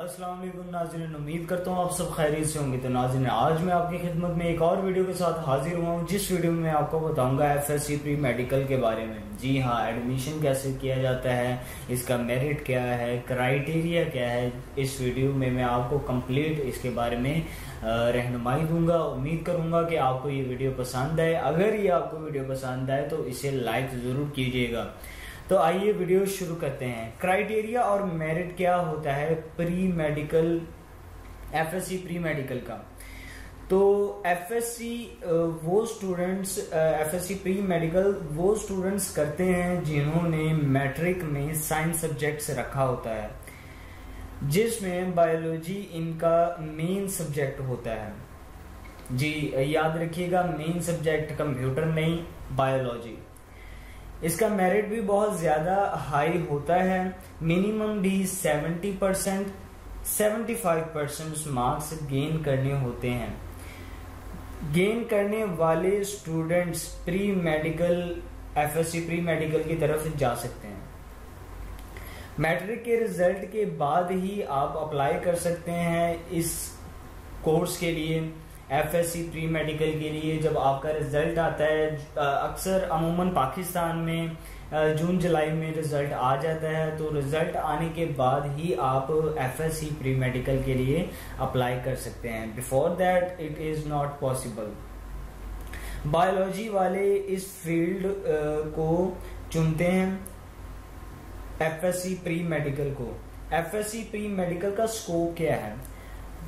वालेकुम नाजरीन उम्मीद करता हूँ आप सब खैरियत से होंगे। तो नाजरीन आज मैं आपकी खिदमत में एक और वीडियो के साथ हाजिर हुआ हूँ, जिस वीडियो में मैं आपको बताऊँगा F S C pre medical के बारे में। जी हाँ एडमिशन कैसे किया जाता है, इसका मेरिट क्या है क्राइटेरिया क्या है, इस वीडियो में मैं आपको कंप्लीट इसके बारे में रहनुमाई दूँगा। उम्मीद करूँगा कि आपको ये वीडियो पसंद आए। अगर ये आपको वीडियो पसंद आए तो इसे लाइक ज़रूर कीजिएगा। तो आइए वीडियो शुरू करते हैं। क्राइटेरिया और मेरिट क्या होता है pre medical FSC pre medical का? तो एफएससी वो स्टूडेंट्स एफएससी प्री मेडिकल वो स्टूडेंट्स करते हैं जिन्होंने मैट्रिक में साइंस सब्जेक्ट्स रखा होता है, जिसमें बायोलॉजी इनका मेन सब्जेक्ट होता है। जी, याद रखिएगा मेन सब्जेक्ट कंप्यूटर नहीं बायोलॉजी इसका मेरिट भी बहुत ज़्यादा हाई होता है। मिनिमम भी 70 percent seventy five percent marks gain करने होते हैं। गेन करने वाले students pre medical FSC pre medical की तरफ़ जा सकते हैं। मैट्रिक के रिज़ल्ट के बाद ही आप अप्लाई कर सकते हैं इस कोर्स के लिए। F S C pre medical के लिए जब आपका रिज़ल्ट आता है अक्सर अमूमन पाकिस्तान में जून, जुलाई में रिज़ल्ट आ जाता है तो रिज़ल्ट आने के बाद ही आप F S C pre medical के लिए अप्लाई कर सकते हैं। Before that it is not possible biology वाले इस फ़ील्ड को चुनते हैं F S C pre medical को। F S C pre medical का स्कोप क्या है?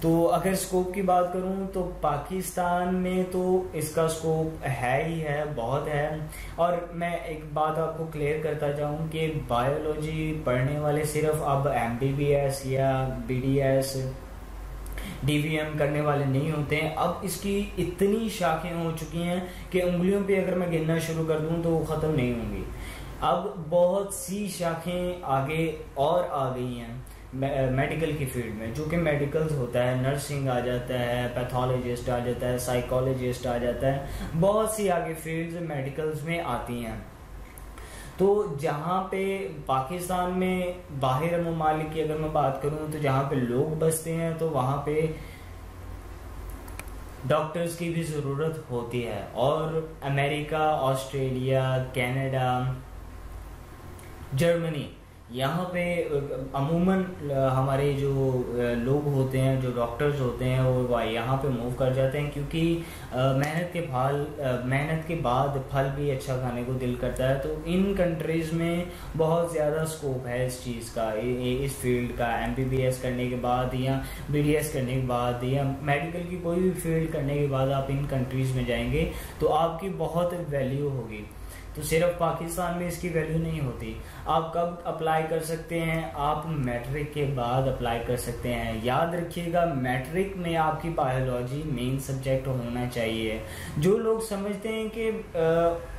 तो अगर स्कोप की बात करूँ तो पाकिस्तान में तो इसका स्कोप है ही है, बहुत है। और मैं एक बात आपको क्लियर करता जाऊँ कि बायोलॉजी पढ़ने वाले सिर्फ़ अब एमबीबीएस या बी डीवीएम करने वाले नहीं होते हैं। अब इसकी इतनी शाखें हो चुकी हैं कि उंगलियों पे अगर मैं गिनना शुरू कर दूँ तो वो ख़त्म नहीं होंगी। अब बहुत सी शाखें आगे और आ गई हैं। मेडिकल की फ़ील्ड में, जो कि मेडिकल होता है नर्सिंग आ जाता है पैथोलॉजिस्ट आ जाता है साइकोलॉजिस्ट आ जाता है, बहुत सी आगे फील्ड्स मेडिकल्स में आती हैं। तो जहाँ पे पाकिस्तान में बाहर ममालिक की अगर मैं बात करूँ तो जहाँ पे लोग बसते हैं तो वहाँ पे डॉक्टर्स की भी ज़रूरत होती है। और अमेरिका, ऑस्ट्रेलिया, कनाडा, जर्मनी यहाँ पे अमूमन हमारे जो लोग होते हैं, जो डॉक्टर्स होते हैं, वो यहाँ पे मूव कर जाते हैं क्योंकि मेहनत के फल मेहनत के बाद फल भी अच्छा खाने को दिल करता है। तो इन कंट्रीज़ में बहुत ज़्यादा स्कोप है इस चीज़ का इस फ़ील्ड का। एमबीबीएस करने के बाद या बी करने के बाद या मेडिकल की कोई भी फ़ील्ड करने के बाद आप इन कंट्रीज़ में जाएँगे तो आपकी बहुत वैल्यू होगी। तो सिर्फ़ पाकिस्तान में इसकी वैल्यू नहीं होती। आप कब अप्लाई कर सकते हैं? आप मैट्रिक के बाद अप्लाई कर सकते हैं। याद रखिएगा मैट्रिक में आपकी बायोलॉजी मेन सब्जेक्ट होना चाहिए। जो लोग समझते हैं कि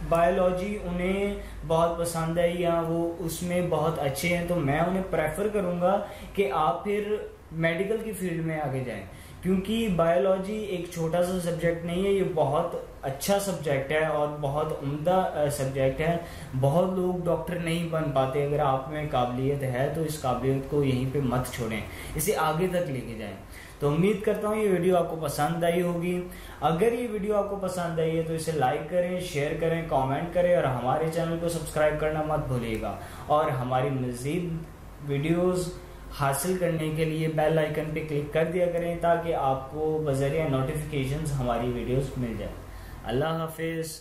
बायोलॉजी उन्हें बहुत पसंद है या वो उसमें बहुत अच्छे हैं तो मैं उन्हें प्रेफर करूँगा कि आप फिर मेडिकल की फ़ील्ड में आगे जाएँ। क्योंकि बायोलॉजी एक छोटा सा सब्जेक्ट नहीं है, ये बहुत अच्छा सब्जेक्ट है और बहुत उम्दा सब्जेक्ट है। बहुत लोग डॉक्टर नहीं बन पाते, अगर आप में काबिलियत है तो इस काबिलियत को यहीं पे मत छोड़ें। इसे आगे तक लेके जाएँ। तो उम्मीद करता हूँ ये वीडियो आपको पसंद आई होगी। अगर ये वीडियो आपको पसंद आई है तो इसे लाइक करें शेयर करें कमेंट करें और हमारे चैनल को सब्सक्राइब करना मत भूलिएगा। और हमारी मज़ीद वीडियोज़ हासिल करने के लिए बेल आइकन पे क्लिक कर दिया करें ताकि आपको बजरिया नोटिफिकेशंस हमारी वीडियोस मिल जाए। अल्लाह हाफिज़।